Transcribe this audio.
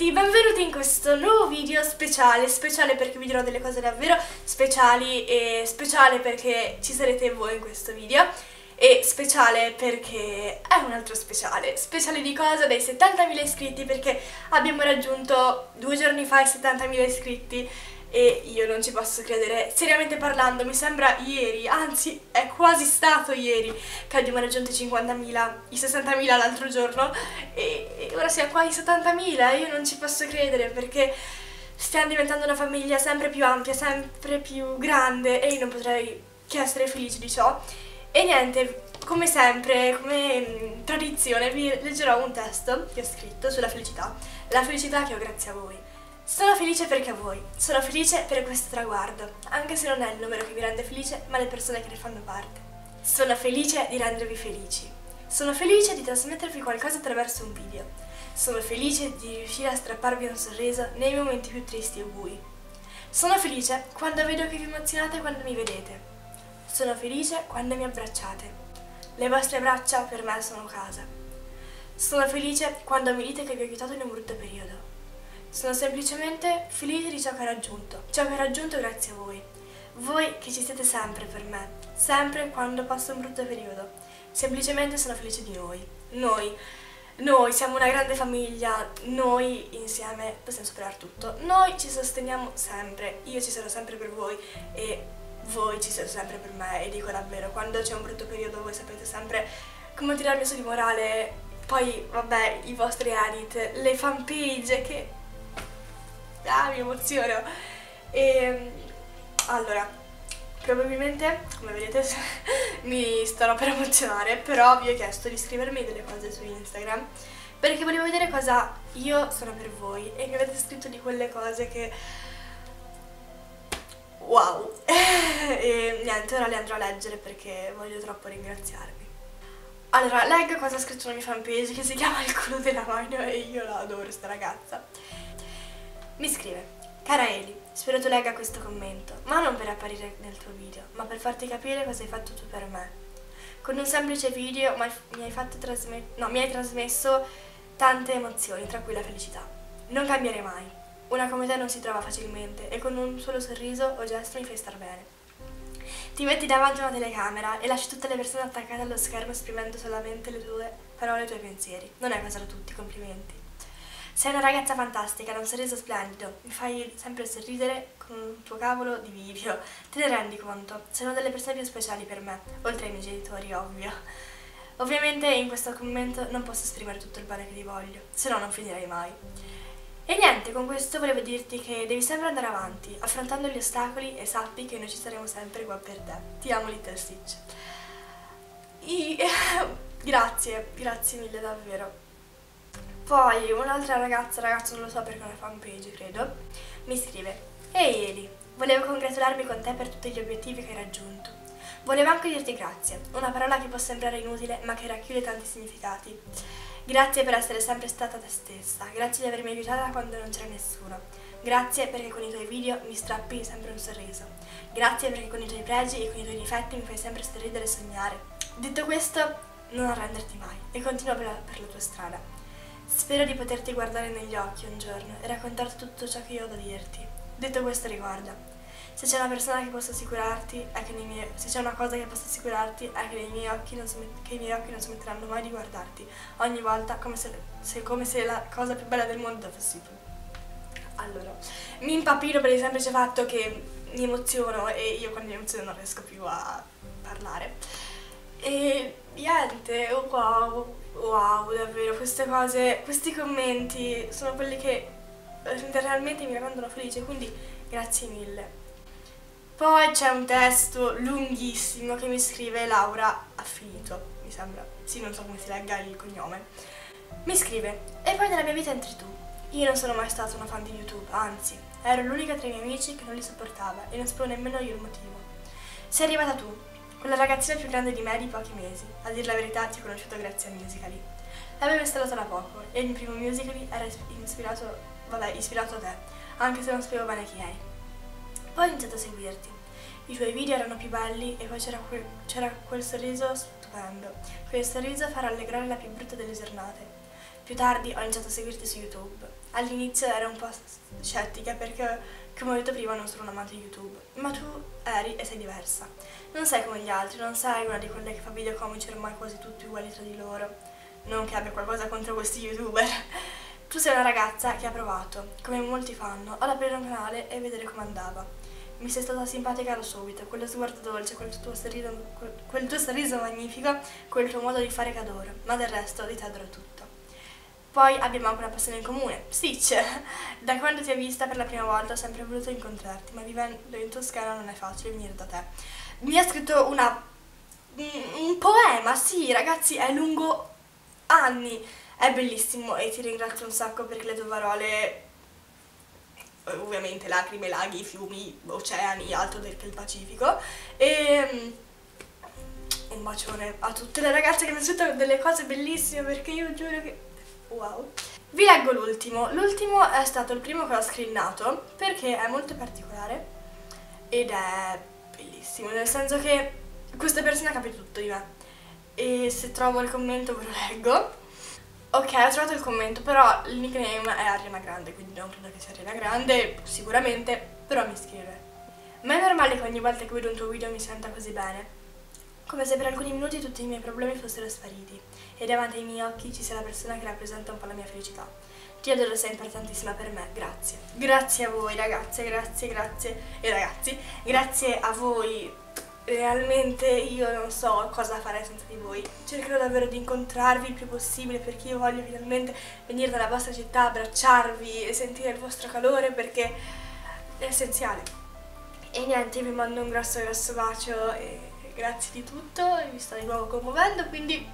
tutti, benvenuti in questo nuovo video speciale, speciale perché vi dirò delle cose davvero speciali e speciale perché ci sarete voi in questo video e speciale perché è un altro speciale, speciale di cosa? Dai 70.000 iscritti perché abbiamo raggiunto due giorni fa i 70.000 iscritti e io non ci posso credere. Seriamente parlando, mi sembra ieri, anzi è quasi stato ieri che abbiamo raggiunto i 50.000, i 60.000 l'altro giorno e, e ora siamo qua ai 70.000 io non ci posso credere perché stiamo diventando una famiglia sempre più ampia, sempre più grande e io non potrei che essere felice di ciò. E niente, come sempre, come mh, tradizione, vi leggerò un testo che ho scritto sulla felicità. La felicità che ho grazie a voi. Sono felice perché voi, sono felice per questo traguardo, anche se non è il numero che vi rende felice, ma le persone che ne fanno parte. Sono felice di rendervi felici. Sono felice di trasmettervi qualcosa attraverso un video. Sono felice di riuscire a strapparvi un sorriso nei momenti più tristi e bui. Sono felice quando vedo che vi emozionate quando mi vedete. Sono felice quando mi abbracciate. Le vostre braccia per me sono casa. Sono felice quando mi dite che vi ho aiutato in un brutto periodo. Sono semplicemente felice di ciò che ho raggiunto, ciò che ho raggiunto grazie a voi. Voi che ci siete sempre per me, sempre quando passo un brutto periodo. Semplicemente sono felice di noi. Noi, noi siamo una grande famiglia, noi insieme possiamo superare tutto. Noi ci sosteniamo sempre, io ci sarò sempre per voi e voi ci siete sempre per me e dico davvero, quando c'è un brutto periodo voi sapete sempre come tirarmi su di morale, poi vabbè i vostri edit, le fanpage che ah, mi emoziono. E allora, probabilmente, come vedete, mi starò per emozionare, però vi ho chiesto di scrivermi delle cose su Instagram perché volevo vedere cosa io sono per voi e mi avete scritto di quelle cose che wow. E niente ora le andrò a leggere perché voglio troppo ringraziarvi. Allora leggo cosa ha scritto una mia fanpage che si chiama il culo della mano e io la adoro sta ragazza mi scrive, cara Eli, spero tu legga questo commento, ma non per apparire nel tuo video, ma per farti capire cosa hai fatto tu per me. Con un semplice video mi hai, no, mi hai trasmesso tante emozioni, tra cui la felicità. Non cambiare mai. Una come te non si trova facilmente e con un solo sorriso o gesto mi fai star bene. Ti metti davanti a una telecamera e lasci tutte le persone attaccate allo schermo esprimendo solamente le tue parole e i tuoi pensieri. Non è cosa da tutti, complimenti. Sei una ragazza fantastica, da un sorriso splendido, mi fai sempre sorridere con un tuo cavolo di video. Te ne rendi conto? Una delle persone più speciali per me, oltre ai miei genitori, ovvio. Ovviamente in questo commento non posso esprimere tutto il bene che ti voglio, se no non finirei mai. E niente, con questo volevo dirti che devi sempre andare avanti, affrontando gli ostacoli e sappi che noi ci saremo sempre qua per te. Ti amo Little Stitch. I... grazie, grazie mille davvero. Poi un'altra ragazza, ragazzo non lo so perché è una fanpage credo, mi scrive Ehi Eli, volevo congratularmi con te per tutti gli obiettivi che hai raggiunto. Volevo anche dirti grazie, una parola che può sembrare inutile ma che racchiude tanti significati. Grazie per essere sempre stata te stessa, grazie di avermi aiutata quando non c'era nessuno. Grazie perché con i tuoi video mi strappi sempre un sorriso. Grazie perché con i tuoi pregi e con i tuoi difetti mi fai sempre sorridere e sognare. Detto questo, non arrenderti mai e continua per la, per la tua strada. Spero di poterti guardare negli occhi un giorno e raccontarti tutto ciò che io ho da dirti. Detto questo riguarda. Se c'è una persona che possa assicurarti, è che nei miei, se c'è una cosa che possa assicurarti, è che, miei occhi non, che i miei occhi non smetteranno mai di guardarti, ogni volta come se, se, come se la cosa più bella del mondo fossi tu. Allora, mi impapiro per il semplice fatto che mi emoziono e io quando mi emoziono non riesco più a parlare. E niente, wow, wow, davvero, queste cose, questi commenti sono quelli che realmente mi rendono felice, quindi grazie mille. Poi c'è un testo lunghissimo che mi scrive Laura ha finito, mi sembra, sì non so come si legga il cognome. Mi scrive, e poi nella mia vita entri tu. Io non sono mai stata una fan di YouTube, anzi, ero l'unica tra i miei amici che non li sopportava e non sapevo nemmeno io il motivo. Sei arrivata tu, quella ragazzina più grande di me di pochi mesi, a dire la verità ti ho conosciuto grazie a Musical.ly. L'avevo installato da poco e il mio primo Musical.ly era ispirato, vabbè, ispirato a te, anche se non sapevo bene chi eri. Poi ho iniziato a seguirti. I tuoi video erano più belli e poi c'era quel, quel sorriso stupendo. Quel sorriso fa rallegrare la più brutta delle giornate. Più tardi ho iniziato a seguirti su YouTube. All'inizio ero un po' scettica perché, come ho detto prima, non sono un amante di YouTube. Ma tu eri e sei diversa. Non sei come gli altri, non sei una di quelle che fa video comici ormai quasi tutti uguali tra di loro. Non che abbia qualcosa contro questi youtuber. Tu sei una ragazza che ha provato, come molti fanno, ad aprire un canale e vedere come andava. Mi sei stata simpatica da subito, quello sguardo dolce, quel tuo, sorriso, quel tuo sorriso magnifico, quel tuo modo di fare che adoro, ma del resto di te adoro tutto. Poi abbiamo anche una passione in comune, Stitch. Da quando ti ho vista per la prima volta ho sempre voluto incontrarti, ma vivendo in Toscana non è facile venire da te. Mi ha scritto una, un poema, sì ragazzi, è lungo anni è bellissimo e ti ringrazio un sacco perché le tue parole, ovviamente lacrime, laghi, fiumi, oceani, altro del che il Pacifico. E mm, un bacione a tutte le ragazze che mi hanno scritto delle cose bellissime perché io giuro che... wow. Vi leggo l'ultimo. L'ultimo è stato il primo che ho screenato perché è molto particolare ed è bellissimo, nel senso che questa persona capisce tutto di me. E se trovo il commento ve lo leggo. Ok, ho trovato il commento, però il nickname è Ariana Grande, quindi non credo che sia Ariana Grande, sicuramente, però mi scrive. Ma è normale che ogni volta che vedo un tuo video mi senta così bene? Come se per alcuni minuti tutti i miei problemi fossero spariti e davanti ai miei occhi ci sia la persona che rappresenta un po' la mia felicità. Ti adoro, sei importantissima per me, grazie. Grazie a voi ragazze, grazie, grazie e ragazzi, grazie a voi realmente io non so cosa fare senza di voi. Cercherò davvero di incontrarvi il più possibile perché io voglio finalmente venire dalla vostra città, abbracciarvi e sentire il vostro calore perché è essenziale. E niente, vi mando un grosso grosso bacio e grazie di tutto, vi sto di nuovo commuovendo, quindi